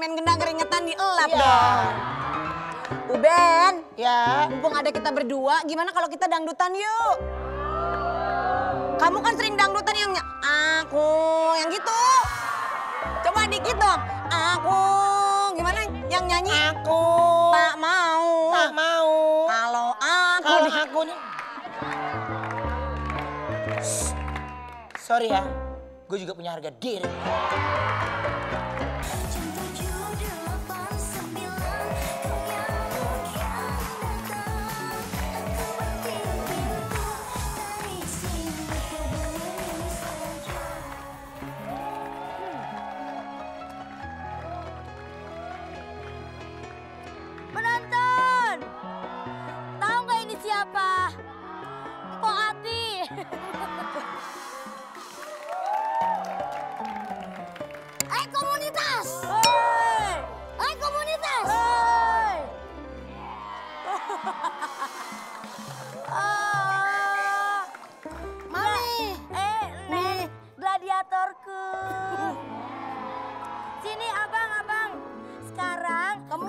main gendang keringetan dielap Iya. dong. Uben, Ya. mumpung ada kita berdua, gimana kalau kita dangdutan yuk? Kamu kan sering dangdutan yang aku, yang gitu. Coba dikit dong. Aku, gimana yang nyanyi? Aku Tak mau. tak mau. Kalau aku. Kalau aku nih. Sorry ya, gue juga punya harga diri.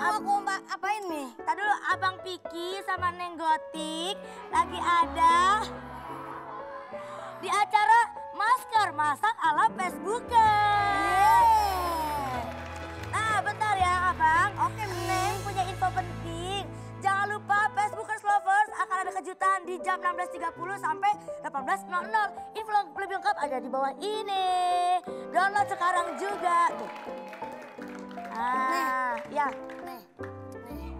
Ab- aku apain nih? Tadi dulu Abang Piki sama Neng Gotik lagi ada di acara masker masak ala Facebooker. Nah, bentar ya Abang. Oke, Neng punya info penting. Jangan lupa Facebookers Lovers akan ada kejutan di jam 16.30 sampai 18.00. Info lebih lengkap ada di bawah ini. Download sekarang juga. Tuh. Ah, ya. Nih,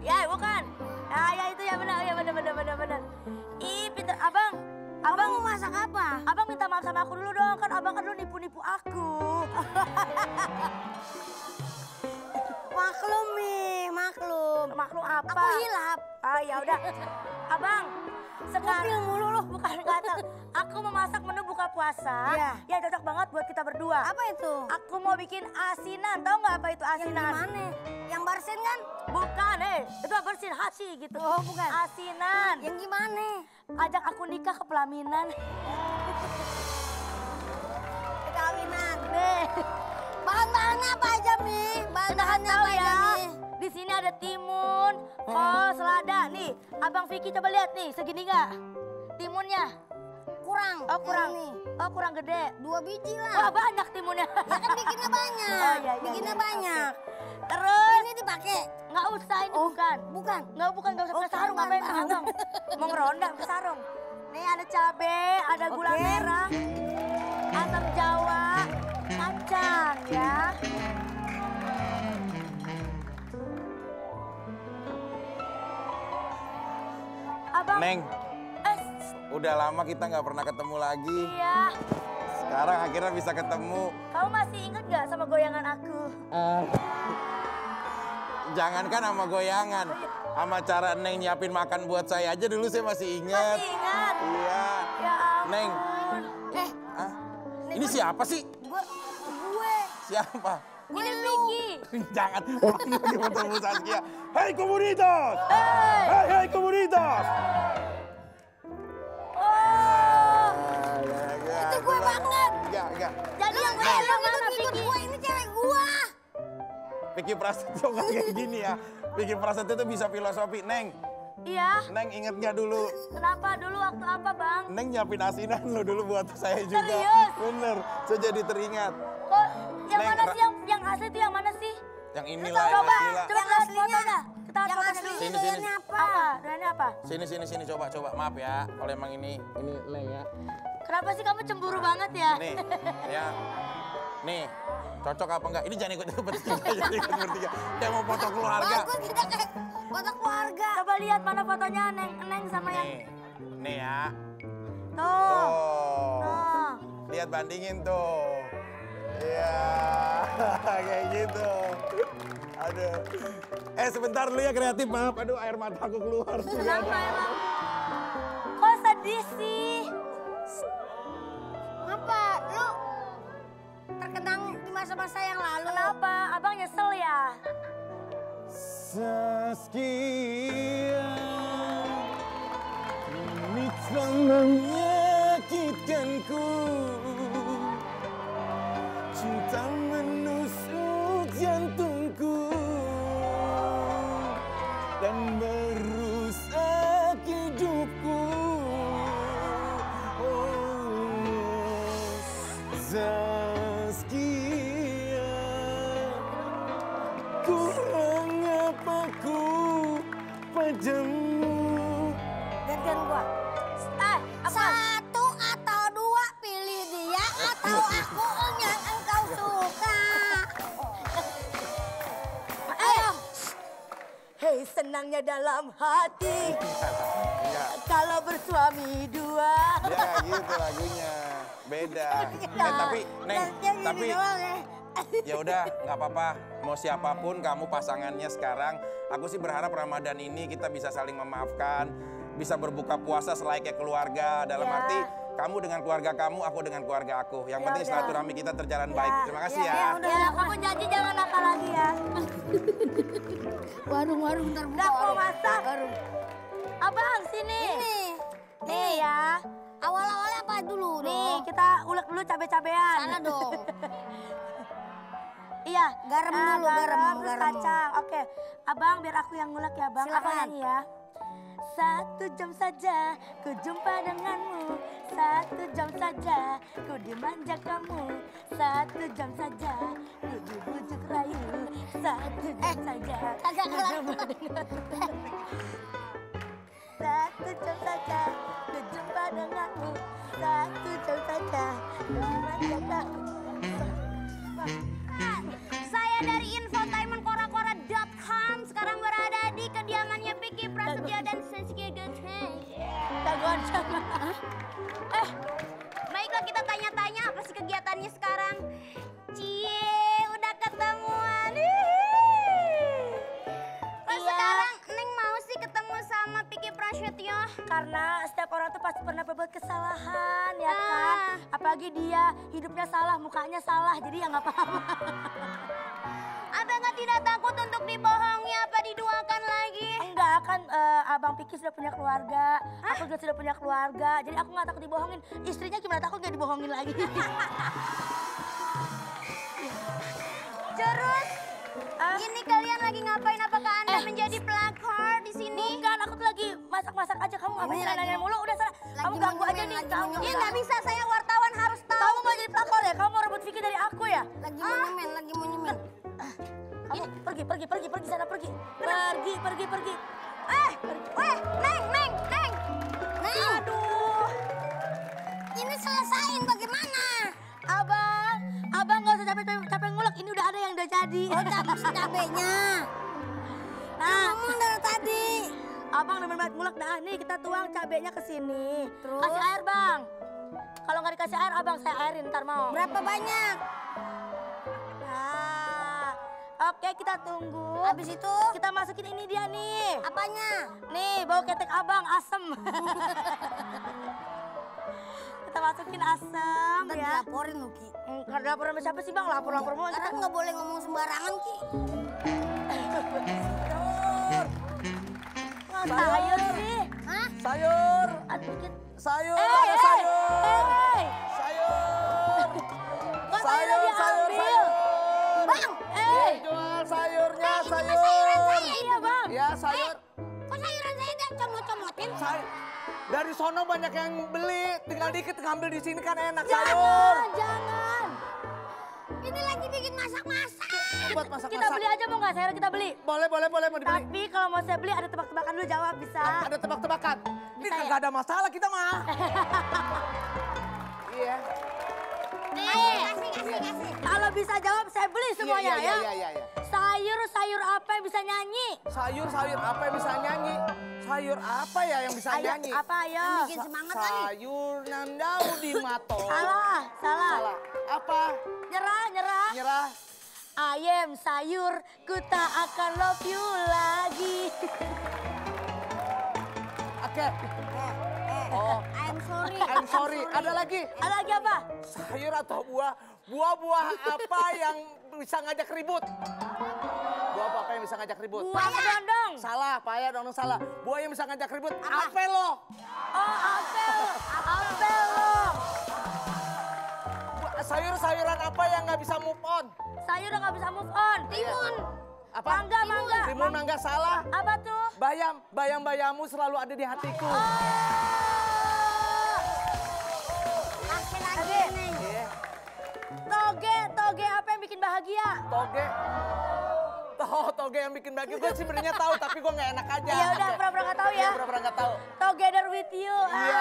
Ya, bukan. Ah, ya itu ya benar, ya benar benar benar benar. Ih, abang. Abang Abang mau masak apa? Abang minta maaf sama aku dulu dong, kan abang kan dulu nipu-nipu aku. Maklum nih, maklum. Maklum apa? Aku hilap. Ah, ya udah. Abang, sekarang mulu lu. bukan kata. Aku memasak menu buka puasa. Iya. Ya cocok banget buat kita berdua. Apa itu? Aku mau bikin asinan, tahu nggak apa itu Yang asinan? gimana? Yang barsen kan? Bukan, eh. Itu bersin hasi gitu. Oh, bukan. Asinan. Yang gimana? Ajak aku nikah ke pelaminan. Kawinan. Nih. Bahan-bahannya apa aja, Mi? Bahan-bahannya apa sini ada timun, kol, selada. Nih, Abang Vicky coba lihat nih, segini nggak? Timunnya. Kurang. Oh kurang. Ini. Oh kurang gede. Dua biji Wah lah. banyak timunnya. Ya kan bikinnya banyak. Oh, iya, iya, bikinnya iya. banyak. Terus Ini dipakai. nggak usah ini bukan. Bukan. Nggak bukan nggak usah Oh, pakai sarung bukan, ngapain Bang. abang? Mau ngeronda pakai sarung. Nih ada cabe, ada gula Oke. merah, asam jawa, Neng, udah lama kita nggak pernah ketemu lagi. iya. Sekarang akhirnya bisa ketemu. Kamu masih inget gak sama goyangan aku? Jangankan sama goyangan, sama cara Neng nyiapin makan buat saya aja dulu saya masih inget. Masih ingat? Iya. Ya ampun. Neng. Eh, Ah, ini siapa sih? gue, gue. Siapa? Ini Vicky. Jangan lagi ketemu Saskia. Hei komunitas! Hey. Hei, hei komunitas! Oh. Jadi yang Eh, goyang lu mana ikut ikut Vicky? gue, ini cewek gue. Vicky Prasetyo nggak kayak gini ya. Vicky Prasetyo tuh bisa filosofi. Neng, Iya. Neng inget nggak dulu? Kenapa dulu waktu apa bang? Neng nyiapin asinan lo dulu buat saya juga. Serius? Bener, saya jadi teringat. Kok yang Neng, mana sih yang yang asli itu yang mana sih? Yang inilah yang Coba, asli lah. coba Yang lihat aslinya. fotonya. Kita Yang dulu. Sini, sini. apa? Apa? Apa? Sini sini sini coba coba maaf ya kalau emang ini ini Neng ya. Kenapa sih kamu cemburu banget ya? Nih ya. Nih cocok apa enggak? Ini jangan ikut bertiga, jangan ikut bertiga. Kayak mau foto keluarga. Bagus kita kayak foto keluarga. Coba lihat mana fotonya Neng Neng sama yang Nih, nih ya. tuh. Tuh. Tuh. Lihat bandingin tuh. Iya, kayak gitu. Aduh. Eh sebentar dulu ya kreatif, maaf. Aduh air mataku keluar. Kenapa emang? Kok sedih sih? Ngapa? Lu terkenang di masa-masa yang lalu. Kenapa? Abang nyesel ya? Saskia Ini telah Saskia Kurang apa ku padamu Gantian gua. Eh, apa? Satu atau dua pilih dia atau aku yang engkau suka. Ayo. Hei senangnya dalam hati Ya, kalau bersuami dua. ya gitu lagunya. Beda. Eh, tapi Neng, tapi ya. ya udah nggak apa-apa. Mau siapa pun kamu pasangannya sekarang, aku sih berharap Ramadan ini kita bisa saling memaafkan, bisa berbuka puasa selayaknya keluarga. Dalam Ya. arti kamu dengan keluarga kamu, aku dengan keluarga aku. Yang Ya penting silaturahmi kita terjalan baik. Terima kasih ya. Ya, kamu janji jangan nakal lagi ya. Warung-warung ntar buka Nggak mau warung. masak. Warung. Abang sini. Ini. Nih ya. Awal-awalnya apa dulu Nih kita ulek dulu cabe-cabean. Salah dong. Iya. Garam Ah, dulu, garam, terus garam. kacang. Oke. Abang biar aku yang ngulek ya bang. Aku Silakan. nyanyi ya. Satu jam saja ku jumpa denganmu Satu jam saja ku dimanja kamu Satu jam saja ku dibujuk rayu Satu jam saja kagak kelar. Satu jam saja ku jumpa denganmu Satu jam saja Saya dari dia hidupnya salah, mukanya salah, jadi ya nggak apa-apa. Abang tidak takut untuk dibohongi apa diduakan lagi? Enggak kan eh, abang Piki sudah punya keluarga, aku juga sudah punya keluarga, jadi aku nggak takut dibohongin. Istrinya gimana takut nggak dibohongin lagi? Terus, Ah, ini kalian lagi ngapain? Apakah Anda Eh. menjadi pelakor di sini? Bukan, aku tuh lagi masak-masak aja. Kamu ngapain nanya mulu? Udah sana, lagi kamu ganggu aja nih. lagi Kamu, menyemen. Ya nggak bisa, saya wartawan tahu. kamu mau jadi pelakor ya? Kamu mau rebut Vicky dari aku ya? Lagi mau nyemen, lagi mau nyemen. Kamu pergi, pergi, pergi, pergi sana pergi. Pergi, pergi, pergi. Eh, weh, Neng, Neng, Neng. Neng, Aduh. ini selesain bagaimana? Abang, abang nggak usah capek capek ngulek. Ini udah ada yang udah jadi. Oh, cabai cabenya. Nah, Ngomong dari tadi. abang demen banget ngulek. Nah, nih kita tuang cabenya ke sini. Terus? Kasih air, bang. Dikasih air, abang saya airin ntar mau. Berapa banyak? Nah, oke kita tunggu. Habis itu kita masukin ini dia nih. apanya? Nih, bau ketek abang asem. kita masukin asem Ntar ya. dilaporin lu, Ki. Enggak sama siapa sih bang? Lapor-lapor mulu. Karena nggak boleh ngomong sembarangan, Ki. Sayur sih. Hah? Sayur, sayur, Eh, ada eh, sayur. eh, eh. Sayur. Sayurnya, Eh, mah sayur. sayuran saya. iya bang. Ya, sayur. kok sayuran saya udah comot-comotin? Say- Dari sono banyak yang beli, tinggal dikit ngambil di sini kan enak sayur. Jangan, jangan. Ini lagi bikin masak-masak. Buat masak-masak. Kita beli aja mau nggak? Sayur kita beli. Boleh, boleh, boleh mau dibeli. Tapi kalau mau saya beli ada tebak-tebakan dulu jawab bisa. Ada tebak-tebakan. Ini ya? kagak ada masalah kita mah. iya. Kalau bisa jawab saya beli semuanya iya, ya. Iya, iya, iya. Sayur-sayur apa yang bisa nyanyi? Sayur, sayur apa yang bisa nyanyi? Sayur apa ya yang bisa Ayo, nyanyi? apa ayo? Bikin semangat kali. Sayur nandau di mato. Salah, salah. Salah. Apa? Nyerah, nyerah. Nyerah. Ayam sayur, ku tak akan love you lagi. Oke. Eh, Oh, I'm sorry. I'm sorry. Ada lagi? Ada lagi apa? Sayur atau buah? Buah-buah apa yang bisa ngajak ribut? Buah apa yang bisa ngajak ribut? Buah kedondong. Salah, paya dong salah. Buah yang bisa ngajak ribut. Apel lo. Oh, apel. Apel loh. Bu- Sayur-sayuran apa yang nggak bisa move on? Sayur udah gak bisa move on. Timun. Apa? Mangga, mangga. Timun mangga salah. Apa tuh? Bayam, bayam-bayamu selalu ada di hatiku. Oh. Bahagia? Toge. Oh, toge yang bikin bahagia. Gue sebenarnya tahu, tapi gue nggak enak aja. Ya udah, pura-pura nggak tahu ya. Iya, pura-pura nggak tahu. Together with you. Iya.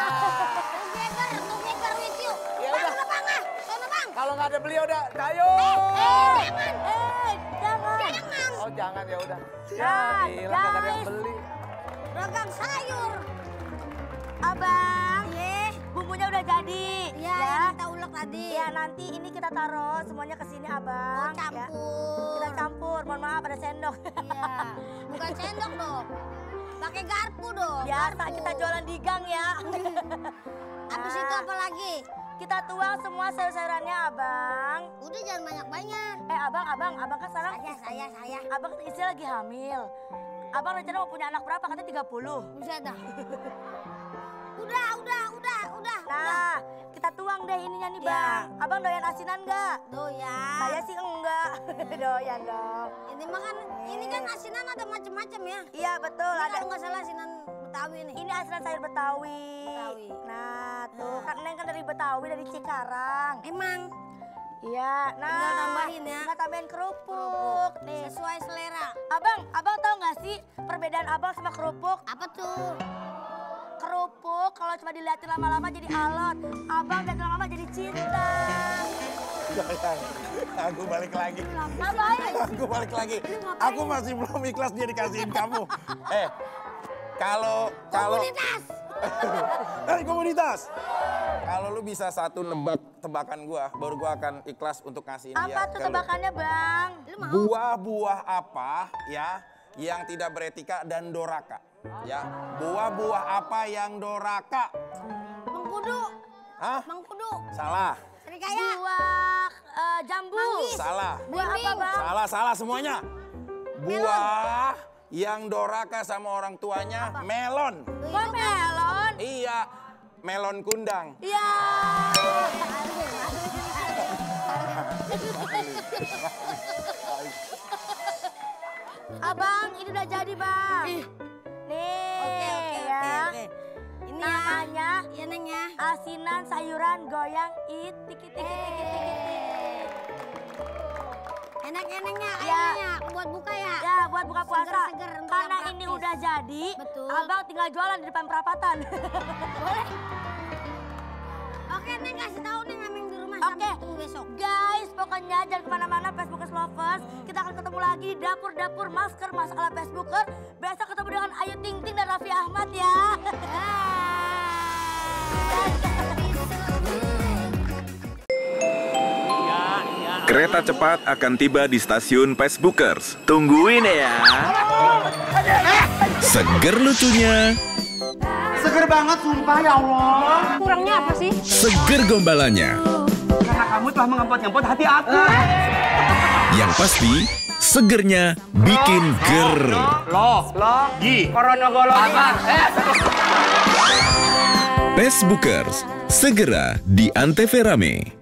Together, together with you. Ya Bang, udah. udah bang ah. Sono bang. Kalau nggak ada beliau udah, ayo. Eh, eh, jangan. Jangan. Oh jangan ya udah. Ya, Ya, gila nggak ada yang guys. beli. Dagang sayur. Abang, bumbunya udah jadi. Ya, ya. yang kita ulek tadi. Ya, nanti ini kita taruh semuanya ke sini, Oh, Abang. ya. campur. Kita campur. Mohon maaf ada sendok. Iya. Bukan sendok dong. Pakai garpu dong. Biasa garpu. kita jualan di gang ya. Habis itu apa lagi? Kita tuang semua sayur-sayurannya, Abang. Udah jangan banyak-banyak. Eh, Abang, Abang, Abang kan sekarang Saya, saya, saya. Abang kan istri lagi hamil. Abang rencana mau punya anak berapa? Katanya 30. Bisa dah. Udah, udah. Nah, kita tuang deh ininya nih, Ya. Bang. Abang doyan asinan nggak? Doyan. Saya sih enggak. doyan dong. Ini mah kan, ini kan asinan ada macam-macam ya. Iya, betul. Ini Ada kalau nggak salah asinan Betawi nih. Ini asinan sayur Betawi. Betawi. Nah, tuh Nah. kan Neng kan dari Betawi dari Cikarang. Emang Iya, nah. Tinggal tambahin ya. Tinggal tambahin kerupuk. Nih. sesuai selera. Abang, abang tahu nggak sih perbedaan abang sama kerupuk? Apa tuh? Kerupuk kalau cuma dilihatin lama-lama jadi alot. Abang biar lama-lama jadi cinta. Aku balik lagi. Aku balik lagi. Aku masih belum ikhlas dia dikasihin kamu. Eh, kalau kalau Komunitas. Hei komunitas. Kalau lu bisa satu nebak tebakan gua, baru gua akan ikhlas untuk ngasihin dia. Apa tuh lu. tebakannya, Bang? Lu mau? Buah-buah apa ya yang tidak beretika dan doraka? Ya, buah-buah apa yang doraka? Mengkudu. Hah? Mengkudu. Salah. Serikaya. Buah eh, jambu. Salah. Buah apa. Bang? Salah, salah semuanya. Buah yang doraka sama orang tuanya melon. Kok melon? Iya, melon kundang. Iya. Abang, ini udah jadi, Bang. Nih, Oke, oke, ya. oke. Ini ya. Namanya Iya, Neng ya. asinan sayuran goyang it tiki tiki tiki tiki. Enak ya, Neng ya. Ya. Airnya buat buka ya. Ya, buat buka puasa. Seger-seger untuk Karena ini udah jadi, Betul. Abang tinggal jualan di depan perapatan. Boleh. Oke, Neng kasih tahu Neng Oke. besok. Guys, pokoknya jangan ke mana-mana Facebookers Lovers. Kita akan ketemu lagi di dapur-dapur masker masak ala Facebooker. Besok ketemu dengan Ayu Ting Ting dan Raffi Ahmad ya. Kereta cepat akan tiba di stasiun Facebookers. Tungguin ya. Seger lucunya, Seger banget sumpah ya Allah. Kurangnya apa sih? seger gombalannya. Karena kamu telah mengempot-ngempot hati aku. Yang pasti, segernya bikin ger. Loh, loh, Gi, corona golongan. Facebookers, segera di Antv Rame.